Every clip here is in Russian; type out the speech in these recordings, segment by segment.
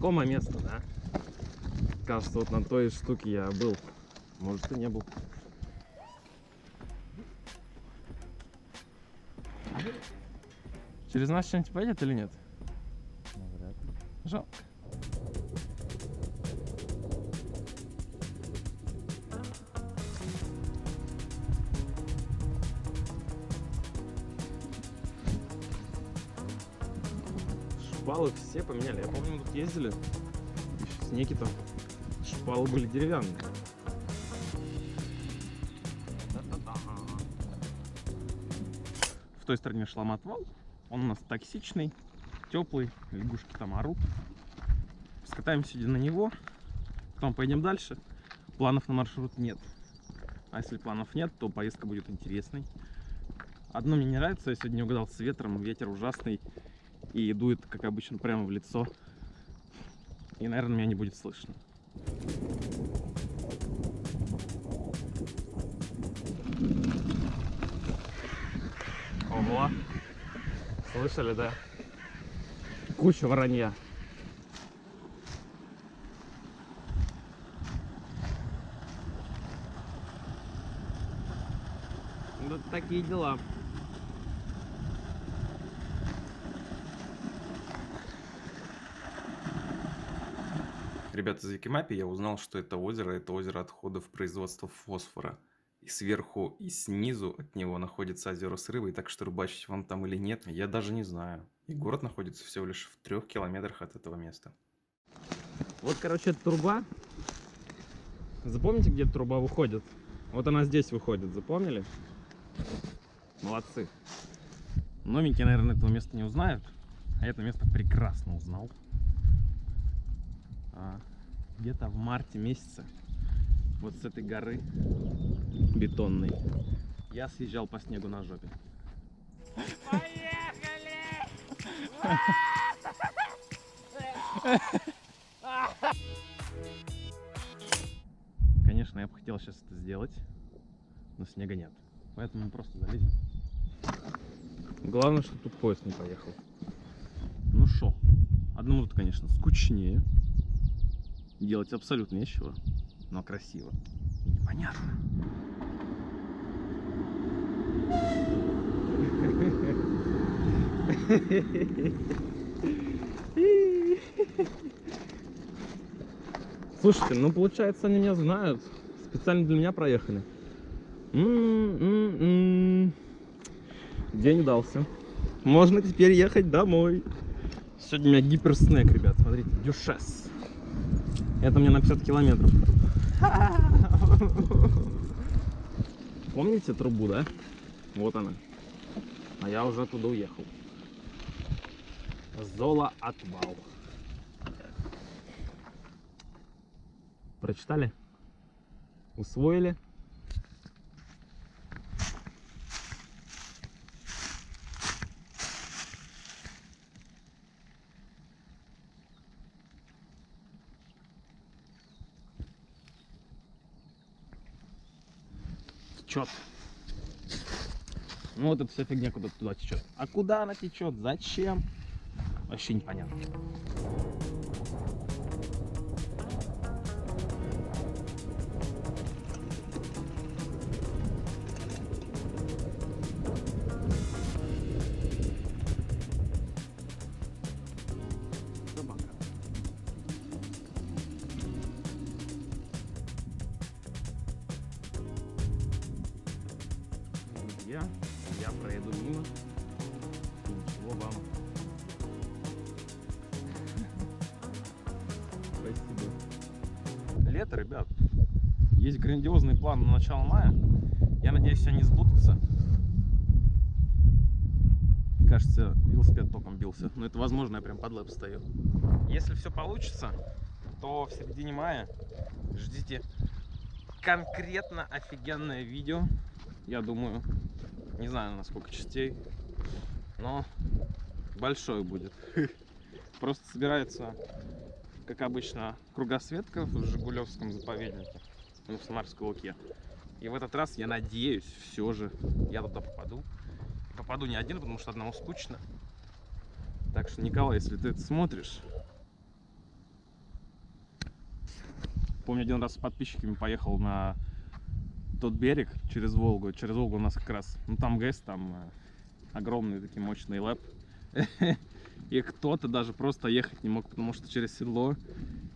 знакомое место, да? Кажется, вот на той штуке я был. Может и не был. Через нас что-нибудь поедет или нет? Жалко. Шпалы все поменяли. Я помню, мы тут ездили. Снеги там. Шпалы были деревянные. В той стороне шламотвал. Он у нас токсичный, теплый, лягушки там орут. Скатаемся на него, потом поедем дальше. Планов на маршрут нет. А если планов нет, то поездка будет интересной. Одно мне не нравится, я сегодня угадал с ветром, ветер ужасный и дует, как обычно, прямо в лицо. И, наверное, меня не будет слышно. Ого! Слышали, да? Куча воронья. Вот такие дела. Ребята, из Викимапи я узнал, что это озеро, это озеро отходов производства фосфора. И сверху, и снизу от него находится озеро с рыбой, так что рыбачить вам там или нет, я даже не знаю. И город находится всего лишь в трех километрах от этого места. Вот, короче, труба. Запомните, где труба выходит? Вот она здесь выходит, запомнили? Молодцы. Новенькие, наверное, этого места не узнают. А это место прекрасно узнал. А, Где-то в марте месяце вот с этой горы бетонной я съезжал по снегу на жопе. Конечно, я бы хотел сейчас это сделать, но снега нет. Поэтому мы просто залезем. Главное, чтобы тут поезд не поехал. Ну шо, одному тут, конечно, скучнее. Делать абсолютно нечего, но красиво. Непонятно. Слушайте, ну получается они меня знают. Специально для меня проехали. М-м-м. День удался. Можно теперь ехать домой. Сегодня у меня гиперснэк, ребят. Смотрите, дюшес. Это мне на 50 километров. Помните трубу, да? Вот она. А я уже оттуда уехал. Зола отвал. Прочитали? Усвоили? Течет. Ну вот эта вся фигня куда-то туда течет. А куда она течет? Зачем? Вообще непонятно. Друзья, я проеду мимо. И ничего вам. Спасибо. Лето, ребят. Есть грандиозный план на начало мая. Я надеюсь, они сбудутся. Кажется, велосипед током бился. Но это возможно, я прям под лэп стою. Если все получится, то в середине мая ждите конкретно офигенное видео. Я думаю, не знаю на сколько частей, но большой будет. Просто собирается, как обычно, кругосветка в Жигулевском заповеднике, ну, в Самарской Луке. И в этот раз, я надеюсь, все же я туда попаду. Попаду не один, потому что одному скучно. Так что, Николай, если ты это смотришь, Помню, один раз с подписчиками поехал на тот берег через Волгу. Через Волгу у нас как раз, ну там ГЭС, там э, огромный такие мощный лэп. И кто-то даже просто ехать не мог, потому что через седло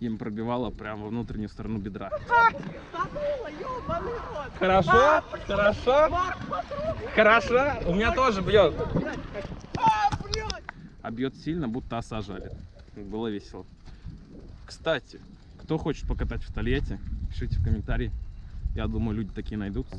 им пробивало прямо во внутреннюю сторону бедра. Хорошо, хорошо, хорошо. У меня тоже бьет. А бьет сильно, будто оса жарит. Было весело. Кстати, кто хочет покатать в Тольятти, пишите в комментарии. Я думаю, люди такие найдутся.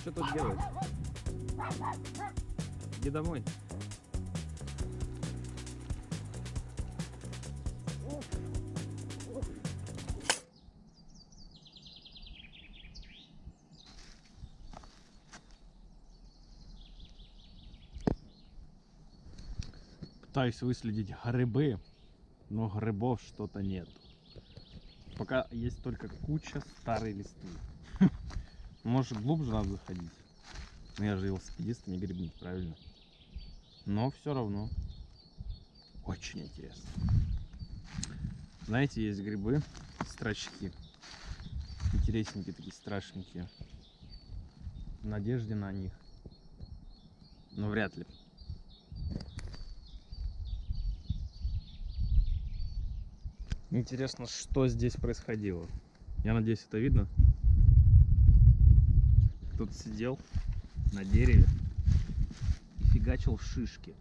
Что тут делаешь? Иди домой. Пытаюсь выследить грибы, но грибов что-то нет. Пока есть только куча старой листвы. Может глубже надо заходить. Но я же велосипедист, а не грибник, правильно? Но все равно очень интересно. Знаете, есть грибы, страчки. Интересненькие такие, страшненькие. В надежде на них. Но вряд ли. Интересно, что здесь происходило. Я надеюсь, это видно. Кто-то сидел на дереве и фигачил шишки.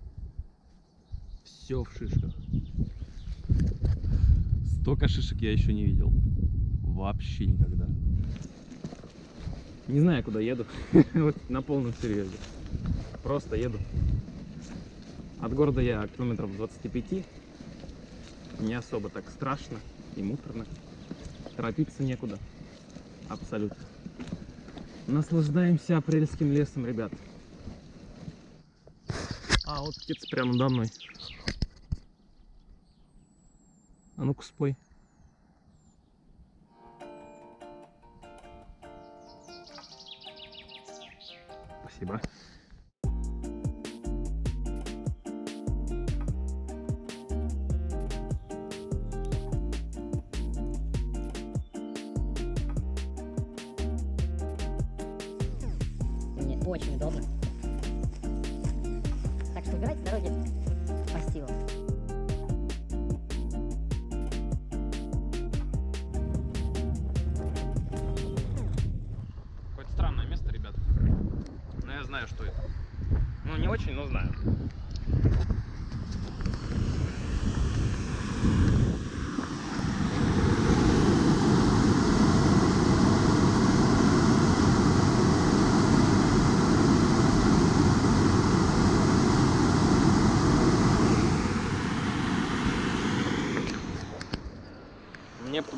Все в шишках. Столько шишек я еще не видел. Вообще никогда. Не знаю, куда еду. вот на полном серьезе. Просто еду. От города я километров 25. Не особо так страшно и муторно. Торопиться некуда. Абсолютно. Наслаждаемся апрельским лесом, ребят. А, вот птица прямо надо мной. А ну-ка спой. Спасибо. Очень удобно.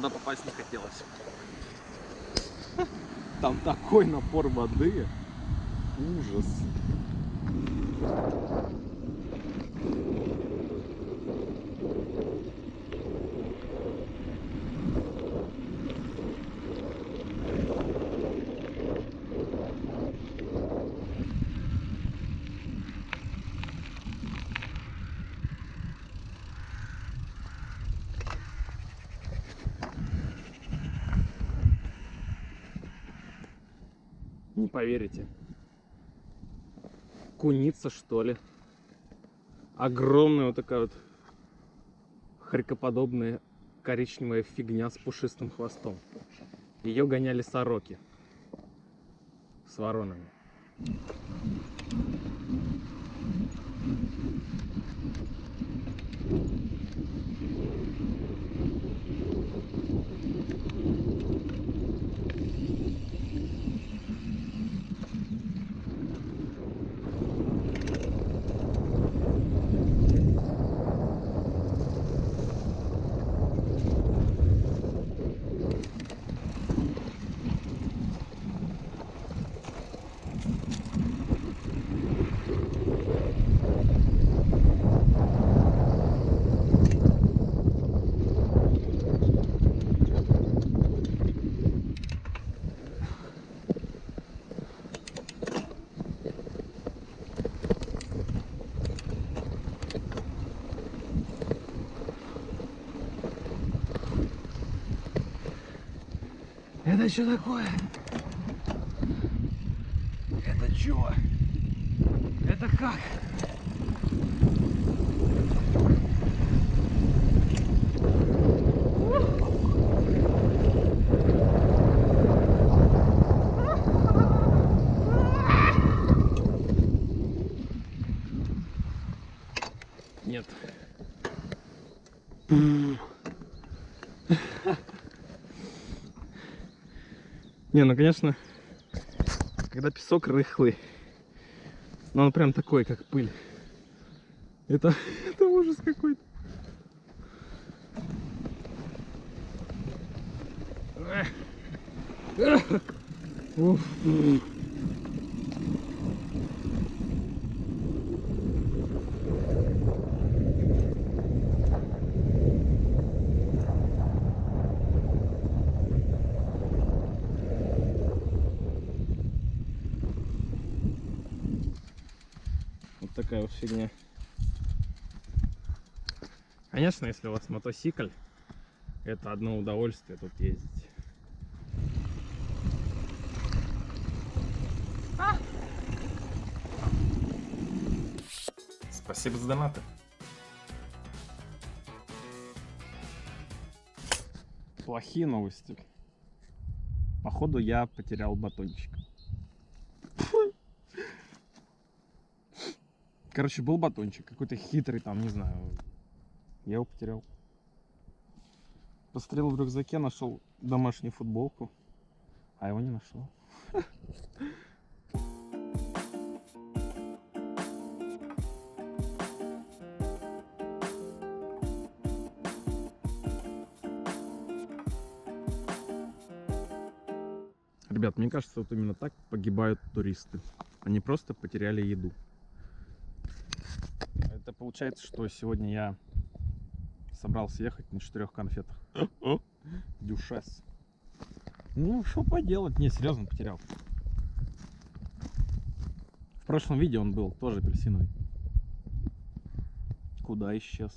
Туда попасть не хотелось. Там такой напор воды. Ужас. Поверите. Куница, что ли? Огромная вот такая вот хрикоподобная коричневая фигня с пушистым хвостом. Ее гоняли сороки с воронами. Это что такое? Это что? Это как? Нет. Не, ну конечно, когда песок рыхлый, но он прям такой, как пыль. Это, это ужас какой-то. Уф. Вот такая вот фигня. Конечно, если у вас мотоцикль, это одно удовольствие тут ездить. Спасибо за донаты. Плохие новости. Походу я потерял батончик. Короче, был батончик, какой-то хитрый там, не знаю. Я его потерял. Посмотрел в рюкзаке, нашел домашнюю футболку, а его не нашел. Ребят, мне кажется, вот именно так погибают туристы. Они просто потеряли еду. Это получается, что сегодня я собрался ехать на четырех конфетах. Дюшес. Ну, что поделать? Не, серьезно, потерял. В прошлом видео он был тоже апельсиновый. Куда исчез?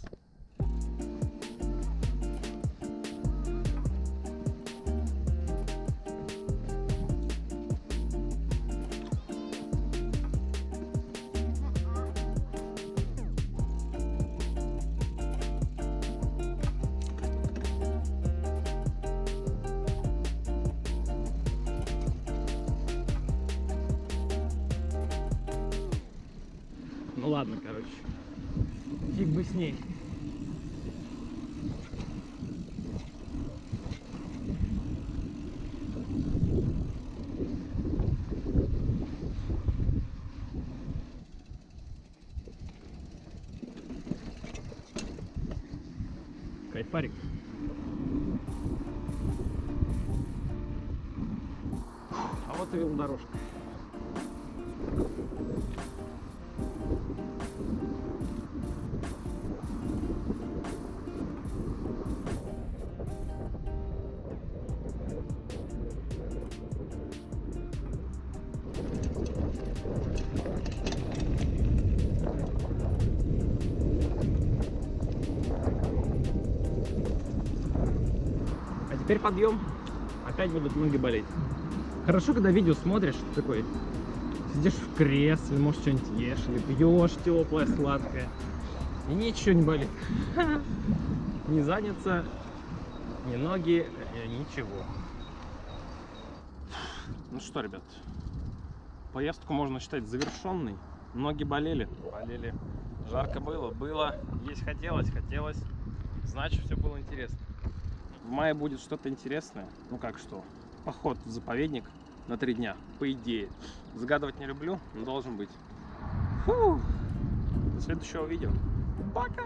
Ну ладно, короче. Фиг бы с ней. Кайфарик. А вот и велодорожка. А теперь подъем. Опять будут ноги болеть. Хорошо, когда видео смотришь, такой сидишь в кресле, может что-нибудь ешь, или пьешь теплое, сладкое. И ничего не болит. Не задница, ни ноги, э, ничего. Ну что, ребят, поездку можно считать завершенной. Ноги болели, болели. Жарко было, было. Есть хотелось, хотелось. Значит, все было интересно. В мае будет что-то интересное. Ну как что? Поход в заповедник на три дня, по идее. Загадывать не люблю, но должен быть. Фу. До следующего видео. Пока!